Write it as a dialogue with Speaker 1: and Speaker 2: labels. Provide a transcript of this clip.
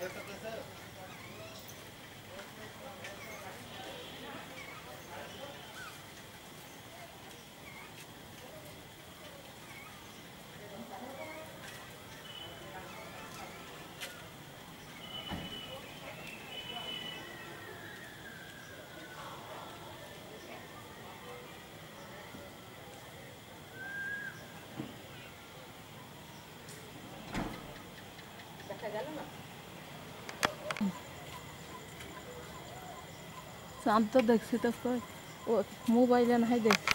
Speaker 1: Tá galera não.
Speaker 2: চাঁদ তো দেখছি তো মোবাইলে না হয় দেখছি।